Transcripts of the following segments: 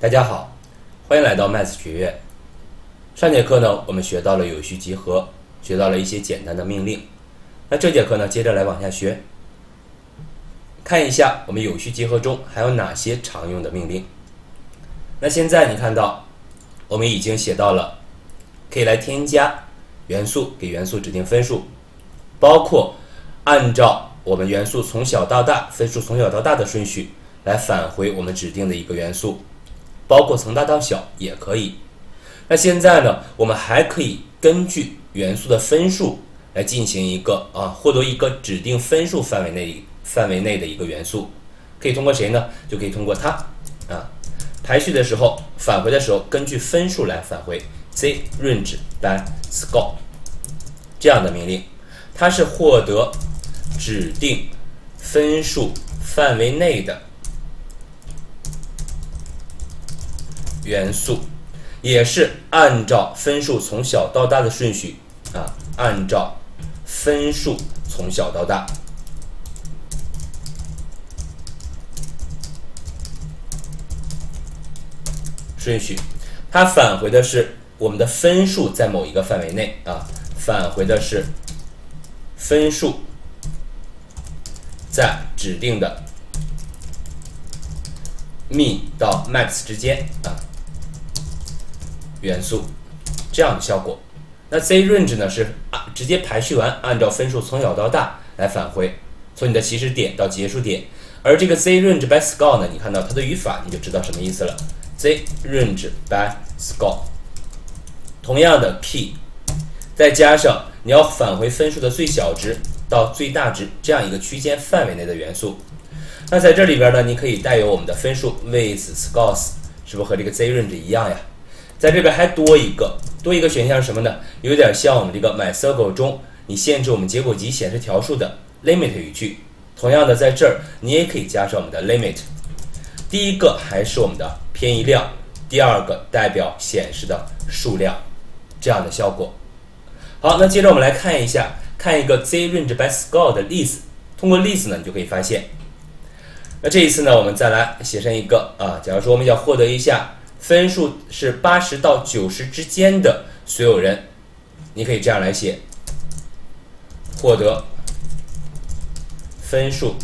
大家好，欢迎来到 Math 学院。上节课呢，我们学到了有序集合，学到了一些简单的命令。那这节课呢，接着来往下学，看一下我们有序集合中还有哪些常用的命令。那现在你看到，我们已经写到了，可以来添加元素，给元素指定分数，包括按照我们元素从小到大，分数从小到大的顺序来返回我们指定的一个元素。包括从大到小也可以。那现在呢，我们还可以根据元素的分数来进行一个啊，获得一个指定分数范围内范围内的一个元素。可以通过谁呢？就可以通过它啊。排序的时候，返回的时候，根据分数来返回。z range by score 这样的命令，它是获得指定分数范围内的。元素也是按照分数从小到大的顺序啊，按照分数从小到大顺序，它返回的是我们的分数在某一个范围内啊，返回的是分数在指定的 min 到 max 之间啊。元素这样的效果，那 z range 呢是啊直接排序完，按照分数从小到大来返回，从你的起始点到结束点。而这个 z range by score 呢，你看到它的语法你就知道什么意思了。z range by score，同样的 p，再加上你要返回分数的最小值到最大值这样一个区间范围内的元素。那在这里边呢，你可以带有我们的分数 with scores，是不是和这个 z range 一样呀？在这边还多一个，多一个选项是什么呢？有点像我们这个 MyCircle 中你限制我们结果集显示条数的 limit 语句。同样的，在这儿你也可以加上我们的 limit。第一个还是我们的偏移量，第二个代表显示的数量，这样的效果。好，那接着我们来看一下，看一个 z range by score 的例子。通过例子呢，你就可以发现。那这一次呢，我们再来写上一个啊，假如说我们要获得一下。分数是八十到九十之间的所有人，你可以这样来写：获得分数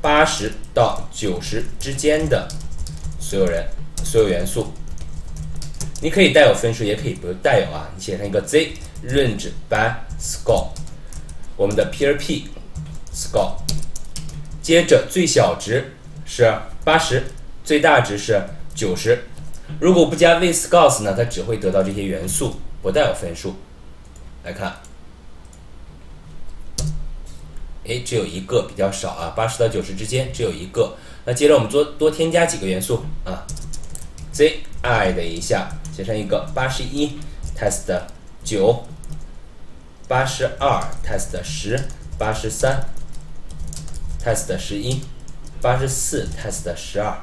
八十到九十之间的所有人，所有元素。你可以带有分数，也可以不带有啊。你写上一个 z range by score，我们的 p r p score，接着最小值是八十，最大值是九十。如果不加 with scores 呢，它只会得到这些元素，不带有分数。来看，哎，只有一个比较少啊，八十到九十之间只有一个。那接着我们多多添加几个元素啊，zi 的一下，写上一个八十一 test 九，八十二 test 十，八十三 test 十一，八十四 test 十二。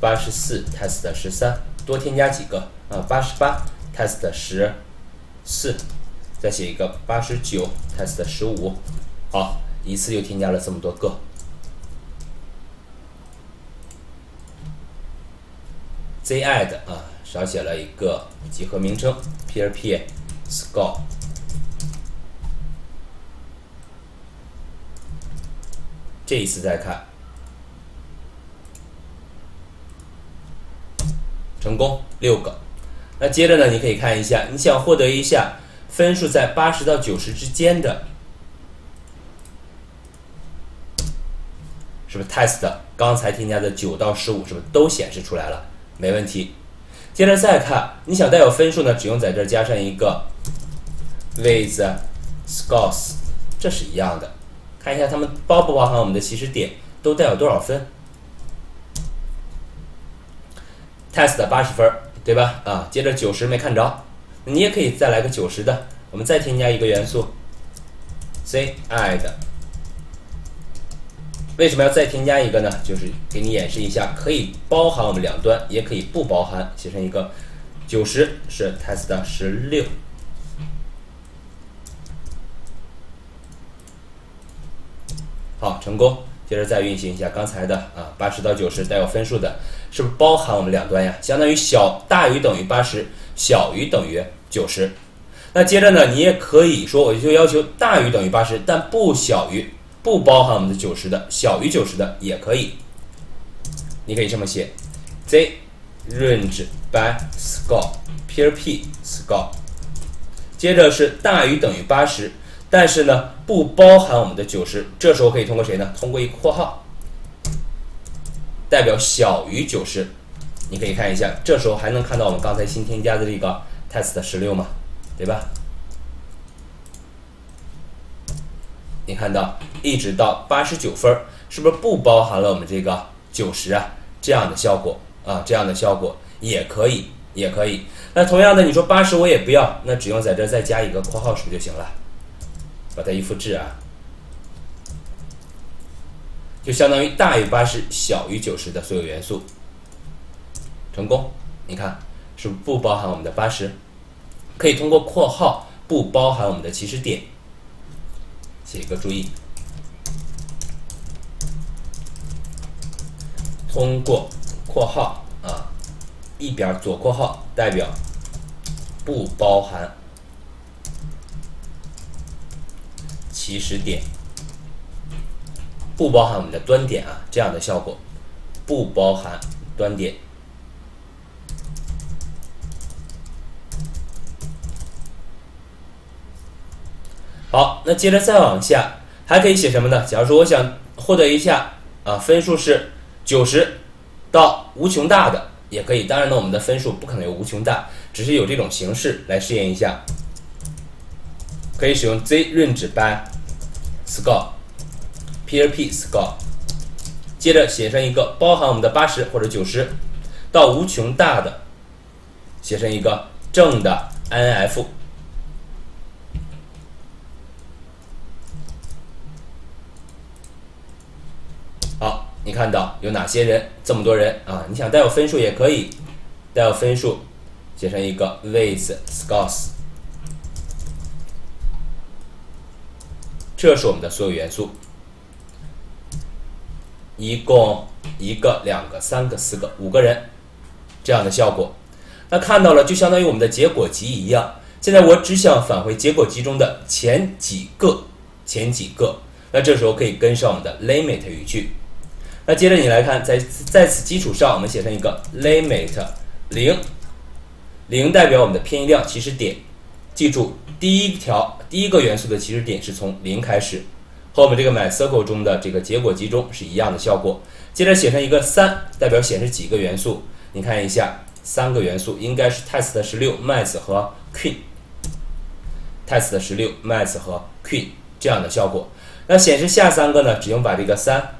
八十四 test 十三，多添加几个啊？八十八 test 十四，再写一个八十九 test 十五，好，一次又添加了这么多个。z add 啊，少写了一个集合名称 p r p score。这一次再看。成功六个，那接着呢？你可以看一下，你想获得一下分数在八十到九十之间的，是不是 test 刚才添加的九到十五是不是都显示出来了？没问题。接着再看，你想带有分数呢？只用在这加上一个 with scores，这是一样的。看一下它们包不包含我们的起始点，都带有多少分？test 八十分，对吧？啊，接着九十没看着，你也可以再来个九十的。我们再添加一个元素 c add。为什么要再添加一个呢？就是给你演示一下，可以包含我们两端，也可以不包含。写成一个九十是 test 十六，好，成功。接着再运行一下刚才的啊，八十到九十带有分数的。是不是包含我们两端呀？相当于小大于等于八十，小于等于九十。那接着呢，你也可以说，我就要求大于等于八十，但不小于，不包含我们的九十的，小于九十的也可以。你可以这么写：z range by score peer p score。接着是大于等于八十，但是呢不包含我们的九十，这时候可以通过谁呢？通过一括号，代表小于九十。你可以看一下，这时候还能看到我们刚才新添加的这个 test 十六吗？对吧？你看到一直到八十九分，是不是不包含了我们这个九十啊？这样的效果啊，这样的效果也可以。也可以，那同样的，你说八十我也不要，那只用在这再加一个括号是不是就行了？把它一复制啊，就相当于大于八十，小于九十的所有元素，成功。你看是不是不包含我们的八十？可以通过括号不包含我们的起始点，写一个注意，通过括号啊。一边左括号代表不包含起始点，不包含我们的端点啊，这样的效果，不包含端点。好，那接着再往下，还可以写什么呢？假如说我想获得一下啊，分数是九十到无穷大的。也可以，当然呢，我们的分数不可能有无穷大，只是有这种形式来试验一下。可以使用 z range by score p r p score，接着写上一个包含我们的八十或者九十到无穷大的，写上一个正的 n f 好。你看到有哪些人？这么多人啊！你想带有分数也可以，带有分数，写上一个 with scores，这是我们的所有元素，一共一个、两个、三个、四个、五个人这样的效果。那看到了，就相当于我们的结果集一样。现在我只想返回结果集中的前几个，前几个。那这时候可以跟上我们的 limit 语句。那接着你来看，在在此基础上，我们写成一个 limit 零，零代表我们的偏移量起始点。记住，第一条第一个元素的起始点是从零开始，和我们这个 MySQL 中的这个结果集中是一样的效果。接着写上一个三，代表显示几个元素。你看一下，三个元素应该是 test 十六、math 和 queen。test 十六、math 和 queen 这样的效果。那显示下三个呢？只用把这个三。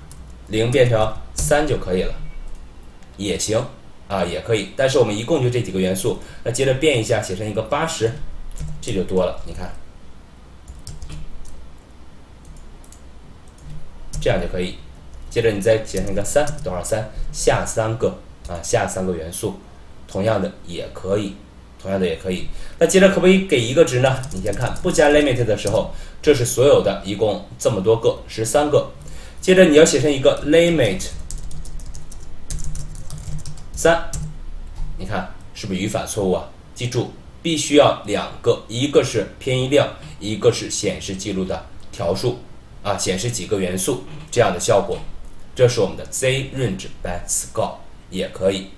零变成三就可以了，也行啊，也可以。但是我们一共就这几个元素，那接着变一下，写成一个八十，这就多了。你看，这样就可以。接着你再写上一个三，多少三？下三个啊，下三个元素，同样的也可以，同样的也可以。那接着可不可以给一个值呢？你先看，不加 limit 的时候，这是所有的，一共这么多个，十三个。接着你要写成一个 limit 三，你看是不是语法错误啊？记住，必须要两个，一个是偏移量，一个是显示记录的条数啊，显示几个元素这样的效果。这是我们的 z range by score 也可以。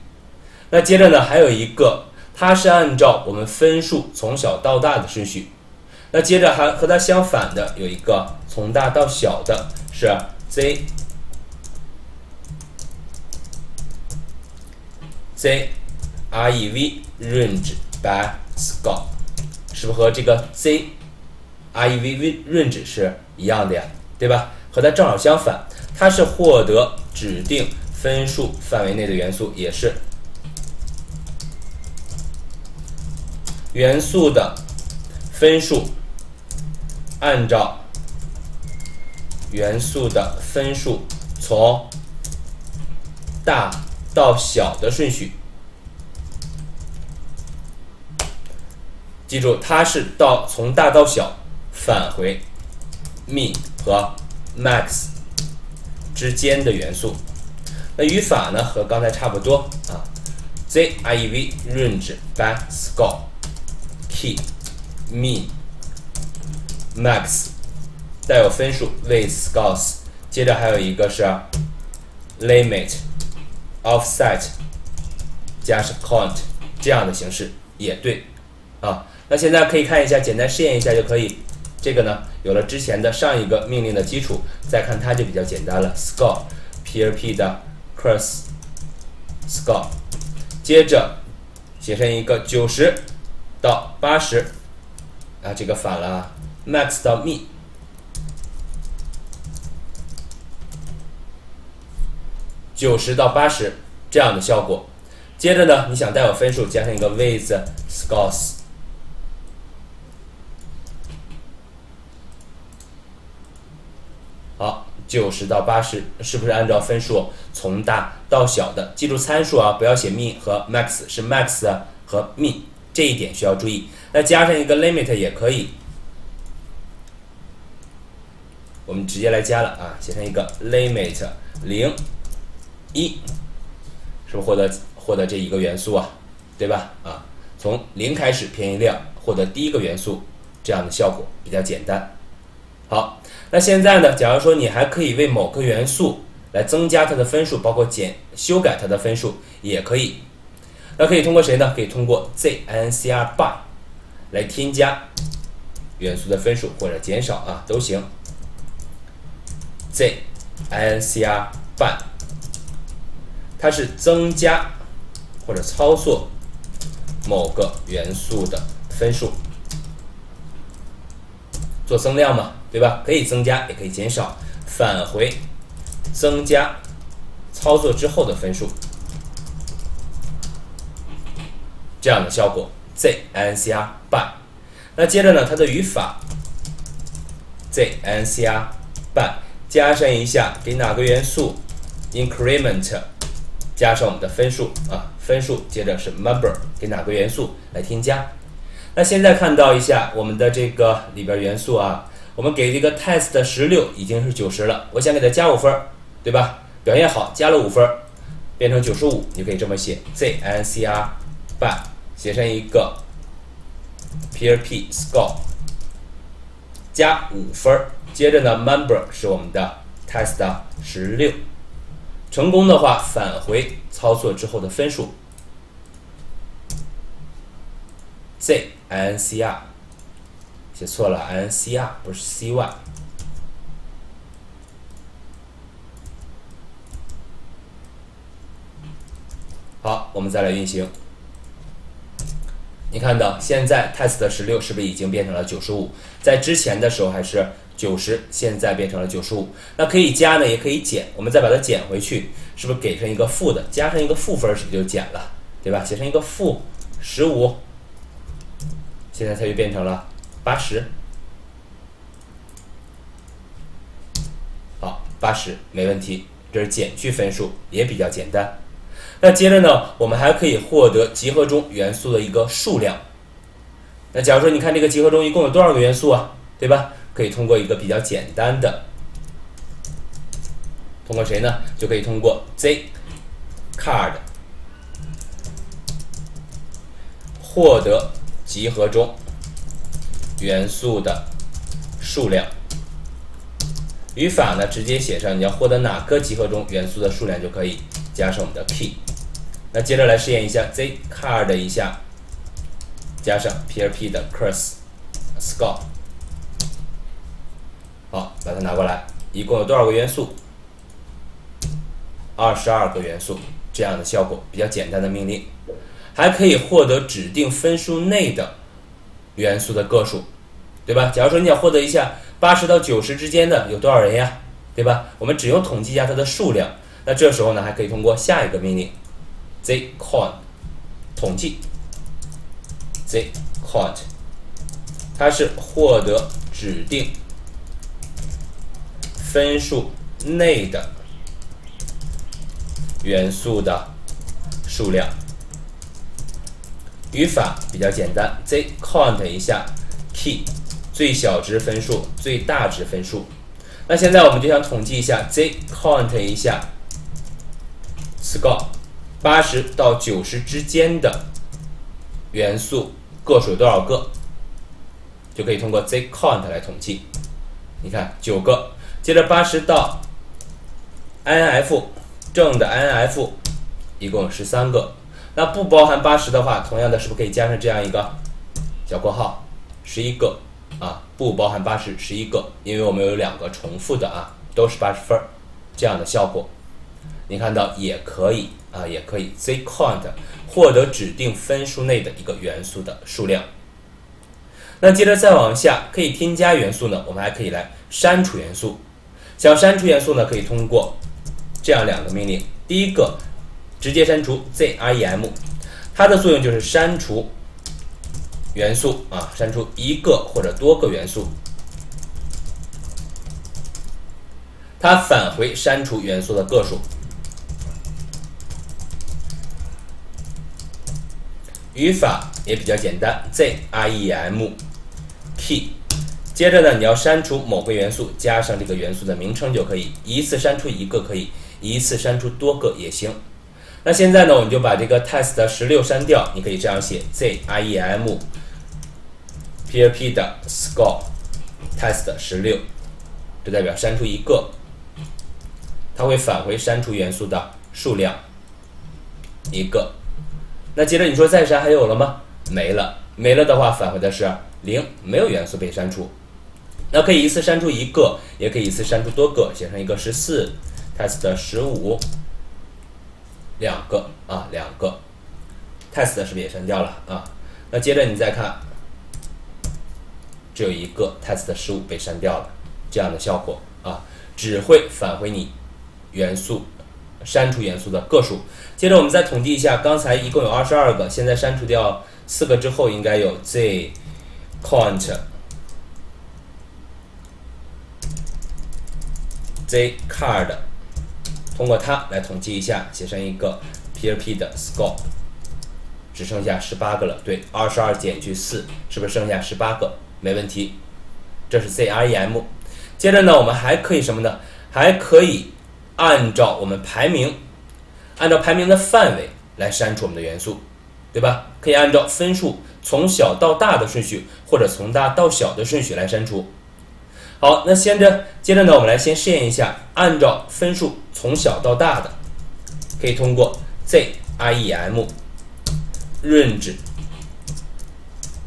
那接着呢，还有一个，它是按照我们分数从小到大的顺序。那接着还和它相反的有一个从大到小的，是。z z rev range by score 是不是和这个 z rev range 是一样的呀？对吧？和它正好相反，它是获得指定分数范围内的元素，也是元素的分数按照。元素的分数从大到小的顺序，记住，它是到从大到小返回 min 和 max 之间的元素，那语法呢和刚才差不多啊。z i v range by score key min max，带有分数 with scores，接着还有一个是 limit offset 加上 count 这样的形式也对啊。那现在可以看一下，简单试验一下就可以。这个呢，有了之前的上一个命令的基础，再看它就比较简单了。score PRP 的 cross score，接着写成一个九十到八十啊，这个反了啊，max 到 min，九十到八十这样的效果。接着呢，你想带有分数，加上一个 with scores。好，九十到八十是不是按照分数从大到小的？记住参数啊，不要写 min 和 max，是 max 和 min，这一点需要注意。那加上一个 limit 也可以，我们直接来加了啊，写上一个 limit 零一，是不是获得获得这一个元素啊？对吧？啊，从零开始偏移量获得第一个元素，这样的效果比较简单。好。那现在呢？假如说你还可以为某个元素来增加它的分数，包括减、修改它的分数也可以。那可以通过谁呢？可以通过 zincr by 来添加元素的分数或者减少啊，都行。zincr by 它是增加或者操作某个元素的分数，做增量嘛。对吧？可以增加，也可以减少，返回增加操作之后的分数，这样的效果。zincr by，那接着呢，它的语法 zincr by 加上一下给哪个元素 increment 加上我们的分数啊，分数接着是 number 给哪个元素来添加。那现在看到一下我们的这个里边元素啊。我们给这个 test 十六已经是九十了，我想给它加五分，对吧？表现好，加了五分，变成九十五，你可以这么写：zincr b 写成一个 PRP score 加五分，接着呢，member 是我们的 test 十六，成功的话返回操作之后的分数，zincr。写错了，N C R 不是 C Y。好，我们再来运行。你看到现在 test 十六是不是已经变成了九十五？在之前的时候还是九十，现在变成了九十五。那可以加呢，也可以减。我们再把它减回去，是不是给成一个负的？加上一个负分，是不是就减了？对吧？写成一个负十五，现在它就变成了。八十，好，八十没问题。这是减去分数，也比较简单。那接着呢，我们还可以获得集合中元素的一个数量。那假如说你看这个集合中一共有多少个元素啊？对吧？可以通过一个比较简单的，通过谁呢？就可以通过 z card 获得集合中。元素的数量，语法呢直接写上你要获得哪个集合中元素的数量就可以，加上我们的 key。那接着来试验一下 z card 一下，加上 PRP 的 curse score。好，把它拿过来，一共有多少个元素？二十二个元素，这样的效果比较简单的命令，还可以获得指定分数内的。元素的个数，对吧？假如说你想获得一下八十到九十之间的有多少人呀，对吧？我们只用统计一下它的数量。那这时候呢，还可以通过下一个命令，zcount 统计，zcount 它是获得指定分数内的元素的数量。语法比较简单，z count 一下 key 最小值分数、最大值分数。那现在我们就想统计一下，z count 一下 score 八十到九十之间的元素个数有多少个，就可以通过 z count 来统计。你看九个，接着八十到 inf 正的 inf 一共十三个。那不包含八十的话，同样的是不是可以加上这样一个小括号，十一个啊？不包含八十，十一个，因为我们有两个重复的啊，都是八十分儿，这样的效果，你看到也可以啊，也可以 z count 获得指定分数内的一个元素的数量。那接着再往下，可以添加元素呢，我们还可以来删除元素。想删除元素呢，可以通过这样两个命令，第一个。直接删除 ZREM，它的作用就是删除元素啊，删除一个或者多个元素。它返回删除元素的个数。语法也比较简单，ZREM key，接着呢，你要删除某个元素，加上这个元素的名称就可以，一次删除一个可以，一次删除多个也行。那现在呢，我们就把这个 test 十六删掉。你可以这样写：zrem prp 的 score test 十六，这代表删除一个，它会返回删除元素的数量一个。那接着你说再删还有了吗？没了，没了的话返回的是零，没有元素被删除。那可以一次删除一个，也可以一次删除多个，写成一个十四 test 十五。两个啊，两个，test 是不是也删掉了啊？那接着你再看，只有一个 test 十五被删掉了，这样的效果啊，只会返回你元素删除元素的个数。接着我们再统计一下，刚才一共有二十二个，现在删除掉四个之后，应该有 z count z card。通过它来统计一下，写上一个 PRP 的 score，只剩下十八个了。对，二十二减去四，是不是剩下十八个？没问题。这是 ZREM。接着呢，我们还可以什么呢？还可以按照我们排名，按照排名的范围来删除我们的元素，对吧？可以按照分数从小到大的顺序，或者从大到小的顺序来删除。好，那接着接着呢，我们来先试验一下，按照分数从小到大的，可以通过 ZREM range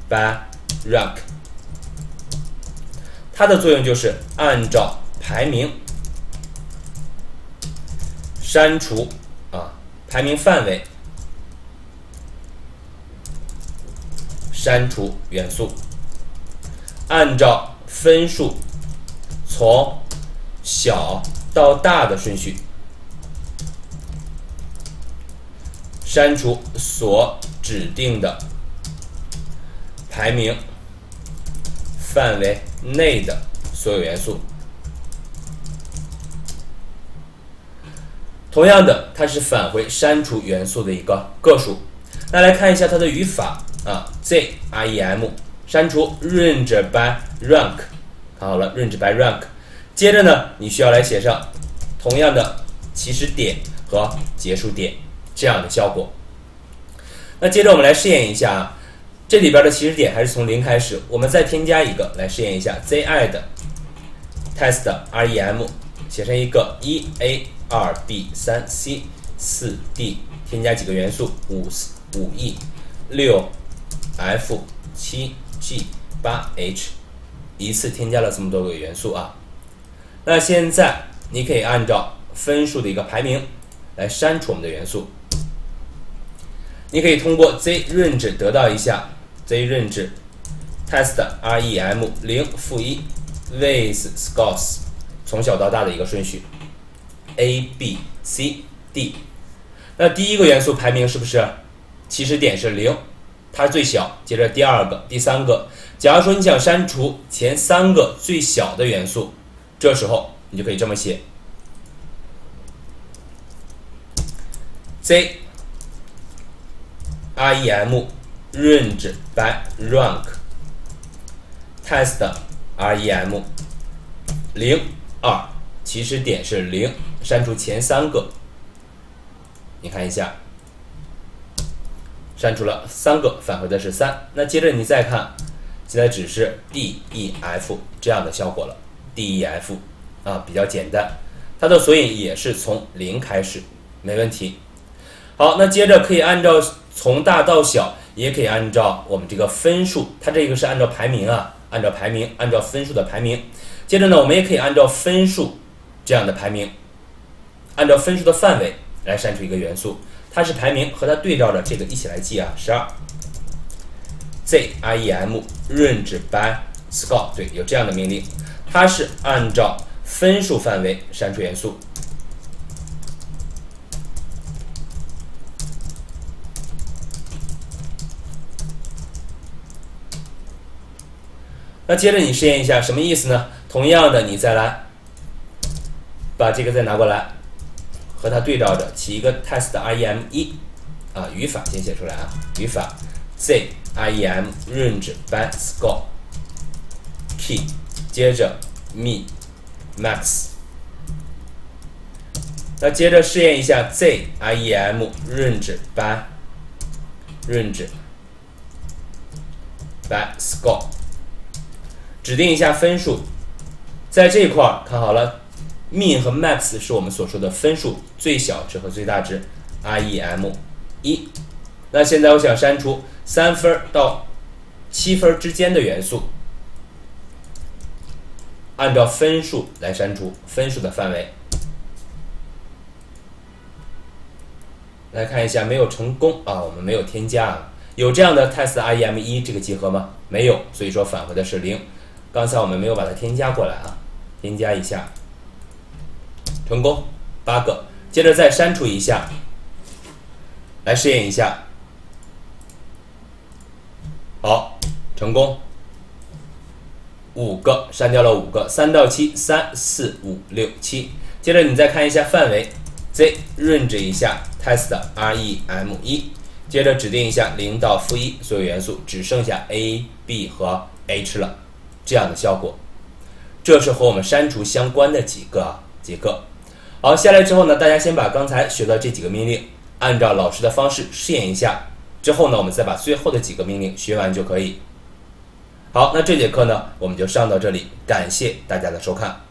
by rank，它的作用就是按照排名删除啊，排名范围删除元素，按照分数。从小到大的顺序，删除所指定的排名范围内的所有元素。同样的，它是返回删除元素的一个个数。那来看一下它的语法啊，ZREM 删除 range by rank。看好了，range by rank，接着呢，你需要来写上同样的起始点和结束点这样的效果。那接着我们来试验一下啊，这里边的起始点还是从零开始，我们再添加一个来试验一下，z i 的 test rem 写成一个一 a 二 b 三 c 四 d，添加几个元素五五 e 六 f 七 g 八 h。一次添加了这么多个元素啊，那现在你可以按照分数的一个排名来删除我们的元素。你可以通过 z range 得到一下 z range test rem 零负一 with scores 从小到大的一个顺序 a b c d。那第一个元素排名是不是起始点是零？它最小，接着第二个、第三个。假如说你想删除前三个最小的元素，这时候你就可以这么写：z r e m range by rank test r e m 零二起始点是零，删除前三个你看一下，删除了三个，返回的是三。那接着你再看，现在只是 D E F 这样的效果了。D E F 啊，比较简单，它的索引也是从零开始，没问题。好，那接着可以按照从大到小，也可以按照我们这个分数，它这个是按照排名啊，按照排名，按照分数的排名。接着呢，我们也可以按照分数这样的排名，按照分数的范围来删除一个元素。它是排名和它对照着这个一起来记啊，十二。Z I E M range by score，对，有这样的命令，它是按照分数范围删除元素。那接着你试验一下，什么意思呢？同样的，你再来把这个再拿过来，和它对照着，起一个 test rem 一啊，语法先写出来啊，语法 z rem range by score key，接着 me max，那接着试验一下 z rem range by range by score，指定一下分数。在这块儿看好了，min 和 max 是我们所说的分数最小值和最大值，rem 一。那现在我想删除三分到七分之间的元素，按照分数来删除分数的范围。来看一下，没有成功啊，我们没有添加，有这样的 test rem 一这个集合吗？没有，所以说返回的是零。刚才我们没有把它添加过来啊。添加一下，成功八个，接着再删除一下，来试验一下，好，成功。五个，删掉了五个，三到七，三四五六七，接着你再看一下范围，Z range 一下。test rem 一，接着指定一下零到负一，所有元素只剩下 a、b 和 h 了，这样的效果。这是和我们删除相关的几个几个。好，下来之后呢，大家先把刚才学的这几个命令按照老师的方式试验一下，之后呢，我们再把最后的几个命令学完就可以。好，那这节课呢，我们就上到这里，感谢大家的收看。